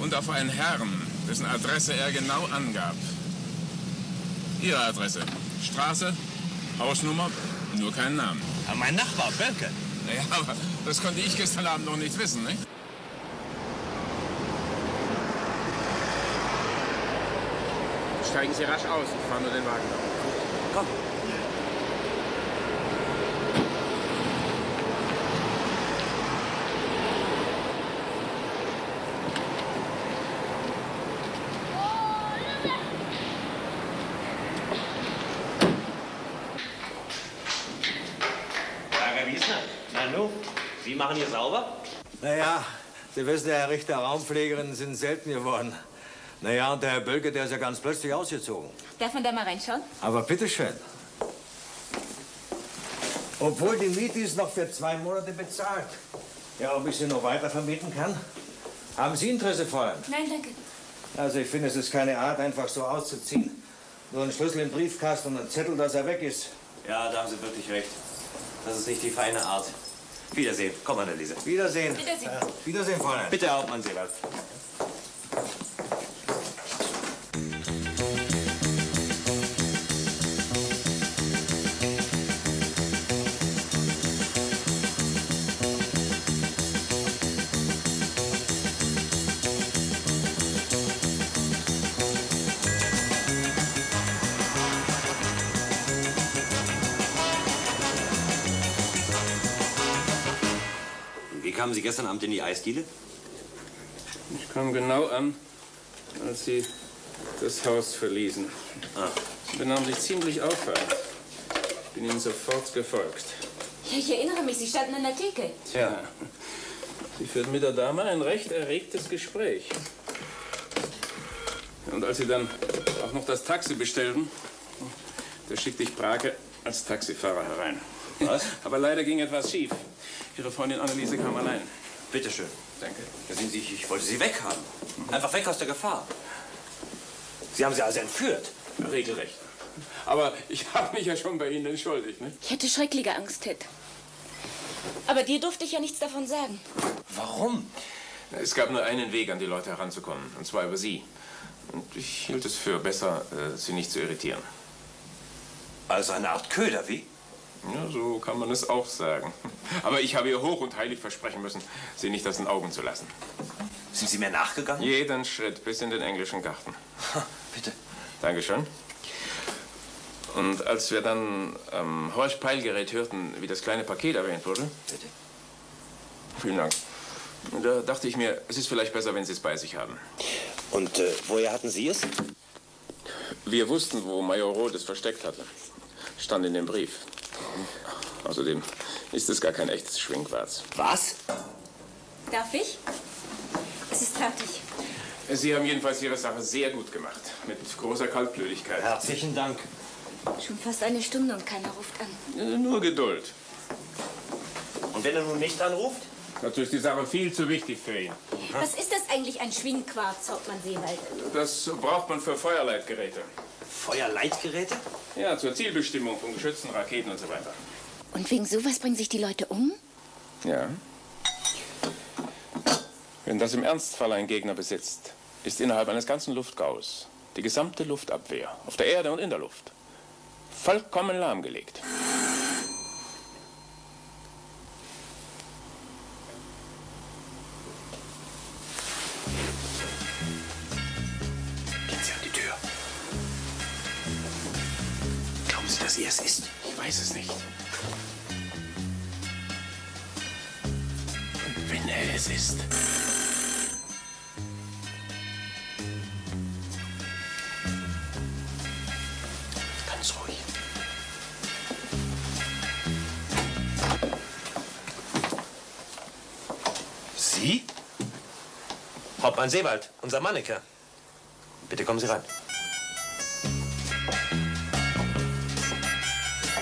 und auf einen Herrn, dessen Adresse er genau angab. Ihre Adresse. Straße, Hausnummer, nur keinen Namen. Aber mein Nachbar, Naja, (laughs) aber das konnte ich gestern Abend noch nicht wissen, nicht? Steigen Sie rasch aus, ich fahre nur den Wagen auf. Komm. Herr Wiesner, na nu, Sie machen hier sauber? Naja, Sie wissen, der Herr Richter, Raumpflegerinnen sind selten geworden. Naja, und der Herr Bölke, der ist ja ganz plötzlich ausgezogen. Darf man da mal reinschauen? Aber bitteschön. Obwohl die Miete ist noch für zwei Monate bezahlt. Ja, ob ich sie noch weiter vermieten kann? Haben Sie Interesse, Fräulein? Nein, danke. Also ich finde, es ist keine Art, einfach so auszuziehen. Nur ein Schlüssel im Briefkasten und ein Zettel, dass er weg ist. Ja, da haben Sie wirklich recht. Das ist nicht die feine Art. Wiedersehen. Komm, Anneliese. Wiedersehen. Wiedersehen. Ja, Wiedersehen, Fräulein. Bitte, Herr Hauptmann Seewald. Kamen Sie gestern Abend in die Eisdiele? Ich kam genau an, als Sie das Haus verließen. Ah. Sie benahmen sich ziemlich auffallend. Ich bin Ihnen sofort gefolgt. Ja, ich erinnere mich, Sie standen an der Theke. Tja, Sie führten mit der Dame ein recht erregtes Gespräch. Und als Sie dann auch noch das Taxi bestellten, da schickte ich Brake als Taxifahrer herein. Was? Aber leider ging etwas schief. Ihre Freundin Anneliese kam allein. Bitte schön. Danke. Da sind Sie, ich wollte Sie weghaben. Einfach weg aus der Gefahr. Sie haben sie also entführt. Regelrecht. Aber ich habe mich ja schon bei Ihnen entschuldigt, ne? Ich hätte schreckliche Angst, Ted. Aber dir durfte ich ja nichts davon sagen. Warum? Es gab nur einen Weg, an die Leute heranzukommen, und zwar über Sie. Und ich hielt es für besser, äh, Sie nicht zu irritieren. Also eine Art Köder, wie? Ja, so kann man es auch sagen. (laughs) Aber ich habe ihr hoch und heilig versprechen müssen, Sie nicht aus den Augen zu lassen. Sind Sie mir nachgegangen? Jeden Schritt bis in den englischen Garten. Bitte. Dankeschön. Und als wir dann am Horch-Peilgerät hörten, wie das kleine Paket erwähnt wurde. Bitte. Vielen Dank. Da dachte ich mir, es ist vielleicht besser, wenn Sie es bei sich haben. Und äh, woher hatten Sie es? Wir wussten, wo Major Roth es versteckt hatte. Stand in dem Brief. Außerdem ist es gar kein echtes Schwingquarz. Was? Darf ich? Es ist fertig. Sie haben jedenfalls Ihre Sache sehr gut gemacht. Mit großer Kaltblütigkeit. Herzlichen Dank. Schon fast eine Stunde und keiner ruft an. Äh, Nur Geduld. Und wenn er nun nicht anruft? Dazu ist die Sache viel zu wichtig für ihn. Was ist das eigentlich, ein Schwingquarz, Hauptmann Seewald? Das braucht man für Feuerleitgeräte. Feuerleitgeräte? Ja, zur Zielbestimmung von Geschützen, Raketen und so weiter. Und wegen sowas bringen sich die Leute um? Ja. Wenn das im Ernstfall ein Gegner besitzt, ist innerhalb eines ganzen Luftgaus die gesamte Luftabwehr auf der Erde und in der Luft vollkommen lahmgelegt. Hauptmann Seewald, unser Mannequin. Bitte kommen Sie rein.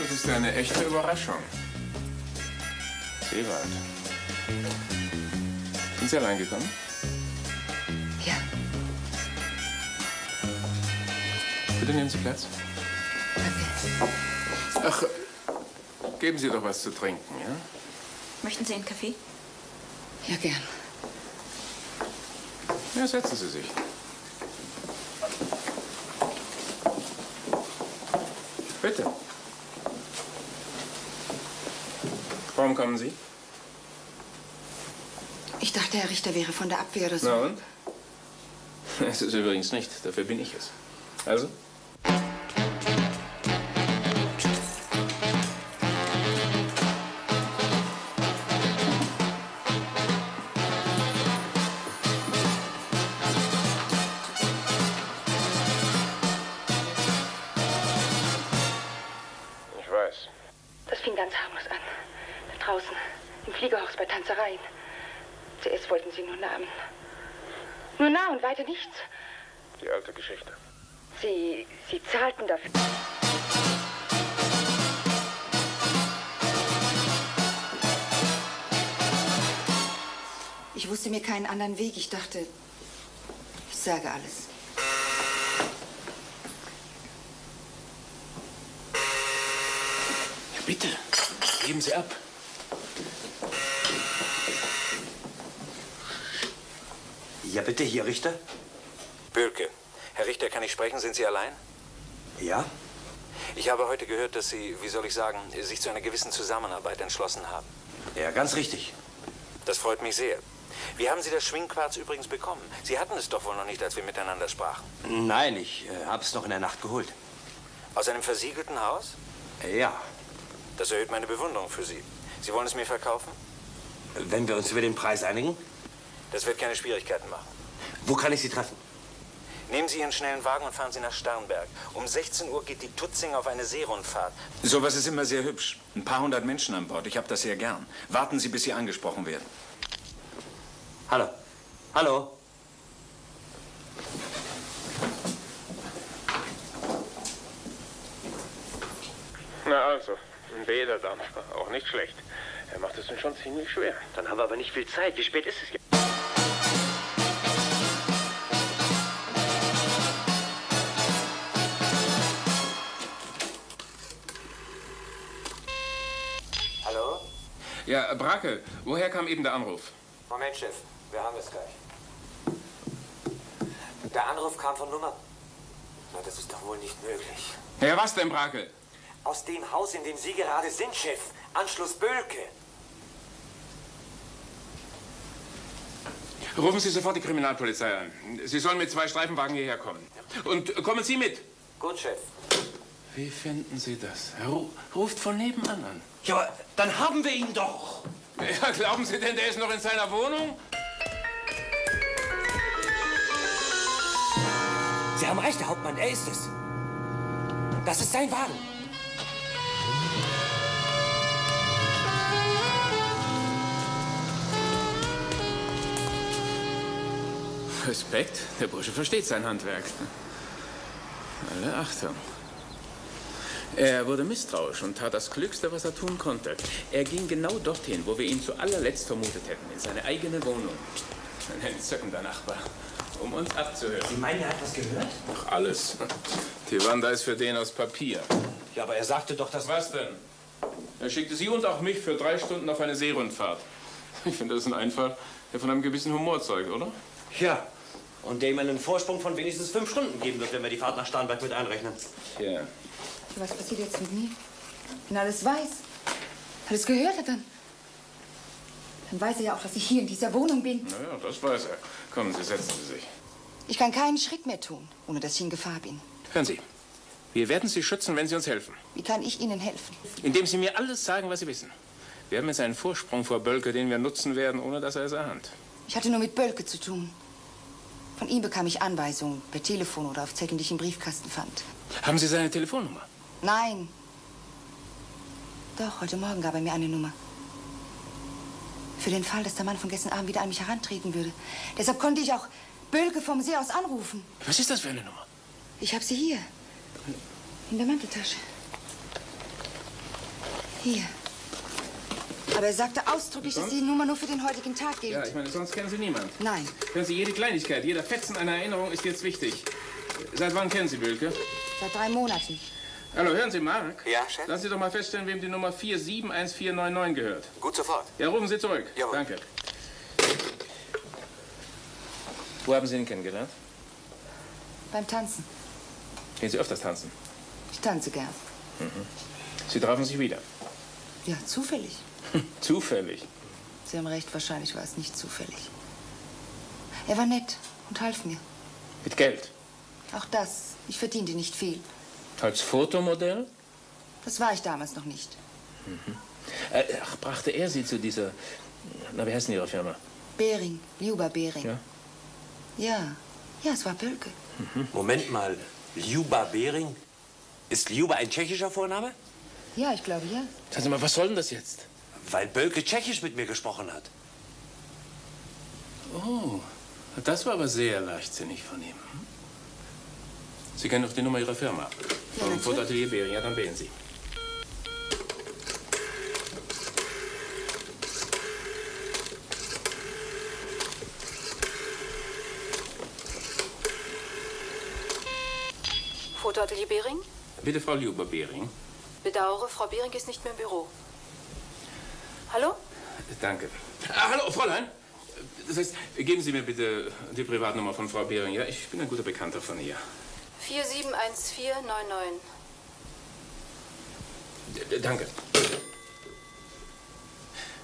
Das ist eine echte Überraschung. Seewald. Sind Sie allein gekommen? Ja. Bitte nehmen Sie Platz. Ach, geben Sie doch was zu trinken, ja? Möchten Sie einen Kaffee? Ja, gern. Ja, setzen Sie sich. Bitte. Warum kommen Sie? Ich dachte, Herr Richter wäre von der Abwehr oder so. Na und? Es ist übrigens nicht. Dafür bin ich es. Also? Anderen Weg. Ich dachte, ich sage alles. Ja, bitte. Geben Sie ab. Ja, bitte, hier, Richter. Böhlke, Herr Richter, kann ich sprechen? Sind Sie allein? Ja? Ich habe heute gehört, dass Sie, wie soll ich sagen, sich zu einer gewissen Zusammenarbeit entschlossen haben. Ja, ganz richtig. Das freut mich sehr. Wie haben Sie das Schwingquarz übrigens bekommen? Sie hatten es doch wohl noch nicht, als wir miteinander sprachen. Nein, ich äh, hab's noch in der Nacht geholt. Aus einem versiegelten Haus? Ja. Das erhöht meine Bewunderung für Sie. Sie wollen es mir verkaufen? Wenn wir uns über den Preis einigen? Das wird keine Schwierigkeiten machen. Wo kann ich Sie treffen? Nehmen Sie Ihren schnellen Wagen und fahren Sie nach Starnberg. Um 16 Uhr geht die Tutzing auf eine Seerundfahrt. Sowas ist immer sehr hübsch. Ein paar hundert Menschen an Bord. Ich habe das sehr gern. Warten Sie, bis Sie angesprochen werden. Hallo. Hallo. Na also, ein Bäderdampfer. Auch nicht schlecht. Er macht es uns schon ziemlich schwer. Dann haben wir aber nicht viel Zeit. Wie spät ist es jetzt? Hallo? Ja, Brake, woher kam eben der Anruf? Moment, Chef. Wir haben es gleich. Der Anruf kam von Nummer... Na, das ist doch wohl nicht möglich. Ja, was denn, Brake? Aus dem Haus, in dem Sie gerade sind, Chef. Anschluss Bölke. Rufen Sie sofort die Kriminalpolizei an. Sie sollen mit zwei Streifenwagen hierher kommen. Und kommen Sie mit. Gut, Chef. Wie finden Sie das? Er ru- ruft von nebenan an. Ja, aber dann haben wir ihn doch. Ja, glauben Sie denn, der ist noch in seiner Wohnung? Sie haben recht, Herr Hauptmann, er ist es. Das ist sein Wagen. Respekt, der Bursche versteht sein Handwerk. Alle Achtung. Er wurde misstrauisch und tat das Klügste, was er tun konnte. Er ging genau dorthin, wo wir ihn zu allerletzt vermutet hätten, in seine eigene Wohnung. Ein entzückender Nachbar, um uns abzuhören. Sie meinen, er hat was gehört? Ach, alles. Die Wanda ist für den aus Papier. Ja, aber er sagte doch, dass... Was denn? Er schickte Sie und auch mich für drei Stunden auf eine Seerundfahrt. Ich finde, das ist ein Einfall, der von einem gewissen Humor zeugt, oder? Ja. Und der ihm einen Vorsprung von wenigstens fünf Stunden geben wird, wenn wir die Fahrt nach Starnberg mit einrechnen. Ja. Was passiert jetzt mit mir? Wenn er alles weiß, alles gehört hat, dann. Dann weiß er ja auch, dass ich hier in dieser Wohnung bin. Na ja, das weiß er. Kommen Sie, setzen Sie sich. Ich kann keinen Schritt mehr tun, ohne dass ich in Gefahr bin. Hören Sie, wir werden Sie schützen, wenn Sie uns helfen. Wie kann ich Ihnen helfen? Indem Sie mir alles sagen, was Sie wissen. Wir haben jetzt einen Vorsprung vor Bölke, den wir nutzen werden, ohne dass er es ahnt. Ich hatte nur mit Bölke zu tun. Von ihm bekam ich Anweisungen per Telefon oder auf Zetteln, die ich im Briefkasten fand. Haben Sie seine Telefonnummer? Nein. Doch, heute Morgen gab er mir eine Nummer. Für den Fall, dass der Mann von gestern Abend wieder an mich herantreten würde. Deshalb konnte ich auch Bölke vom See aus anrufen. Was ist das für eine Nummer? Ich habe sie hier. In der Manteltasche. Hier. Aber er sagte ausdrücklich, dass die Nummer nur für den heutigen Tag gilt. Ja, ich meine, sonst kennen Sie niemand. Nein. Hören Sie, jede Kleinigkeit, jeder Fetzen einer Erinnerung ist jetzt wichtig. Seit wann kennen Sie Bölke? Seit drei Monaten. Hallo, hören Sie, Mark? Ja, Chef? Lassen Sie doch mal feststellen, wem die Nummer 471499 gehört. Gut sofort. Ja, rufen Sie zurück. Jawohl. Danke. Wo haben Sie ihn kennengelernt? Beim Tanzen. Gehen Sie öfters tanzen? Ich tanze gern. Mhm. Sie trafen sich wieder. Ja, zufällig. Zufällig. Sie haben recht, wahrscheinlich war es nicht zufällig. Er war nett und half mir. Mit Geld. Auch das. Ich verdiente nicht viel. Als Fotomodell? Das war ich damals noch nicht. Mhm. Äh, ach, brachte er Sie zu dieser. Na, wie heißt denn Ihre Firma? Bering, Ljuba Bering. Ja. Ja, ja, es war Bölke. Moment mal. Ljuba Bering? Ist Ljuba ein tschechischer Vorname? Ja, ich glaube ja. Sagen Sie mal, was soll denn das jetzt? Weil Bölke tschechisch mit mir gesprochen hat. Oh, das war aber sehr leichtsinnig von ihm. Sie kennen doch die Nummer Ihrer Firma. Vom Fotoatelier Bering. Ja, dann wählen Sie. Fotoatelier Behring? Bitte, Frau Ljuba Bering. Bedauere, Frau Behring ist nicht mehr im Büro. Hallo? Danke. Ah, hallo, Fräulein. Das heißt, geben Sie mir bitte die Privatnummer von Frau Behring. Ja, ich bin ein guter Bekannter von ihr. 471499. D d- danke.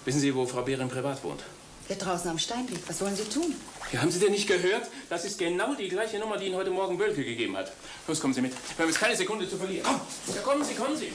Wissen Sie, wo Frau Behring privat wohnt? Hier draußen am Steinweg. Was wollen Sie tun? Ja, haben Sie denn nicht gehört? Das ist genau die gleiche Nummer, die Ihnen heute Morgen Bölke gegeben hat. Los, kommen Sie mit. Wir haben jetzt keine Sekunde zu verlieren. Komm, ja, kommen Sie, kommen Sie.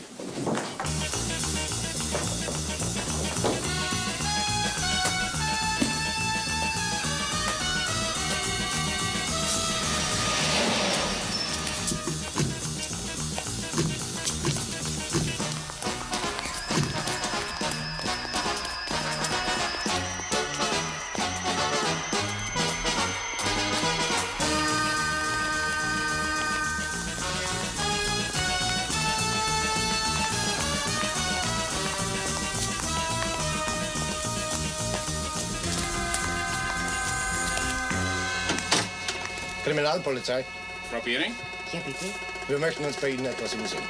Kriminalpolizei. Frau Behring? Ja, bitte. Wir möchten uns bei Ihnen etwas umsehen.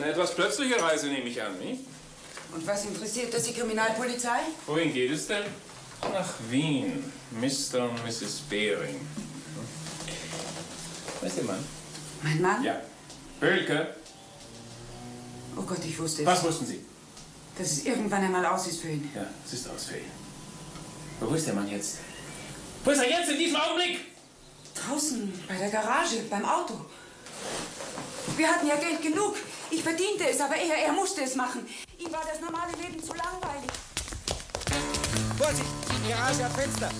Eine etwas plötzliche Reise, nehme ich an, nicht? Und was interessiert das die Kriminalpolizei? Wohin geht es denn? Nach Wien. Mr. und Mrs. Behring. Wer ist Ihr Mann? Mein Mann? Ja. Bölke. Oh Gott, ich wusste es. Was wussten Sie? Dass es irgendwann einmal aus ist für ihn. Ja, es ist aus für ihn. Wo ist der Mann jetzt? Wo ist er jetzt in diesem Augenblick? Draußen, bei der Garage, beim Auto. Wir hatten ja Geld genug. Ich verdiente es, aber er, er musste es machen. Ihm war das normale Leben zu langweilig. Vorsicht, Garage hat Fenster.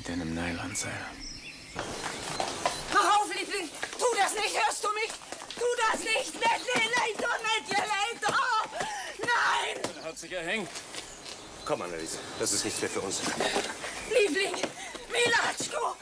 Mit einem Nylonseil. Hör auf, Liebling! Tu das nicht, hörst du mich? Tu das nicht! Nicht, Leito, nicht, Leito! Nein! Er hat sich erhängt. Komm, Anneliese, das ist nichts mehr für uns. Liebling! Milatschko!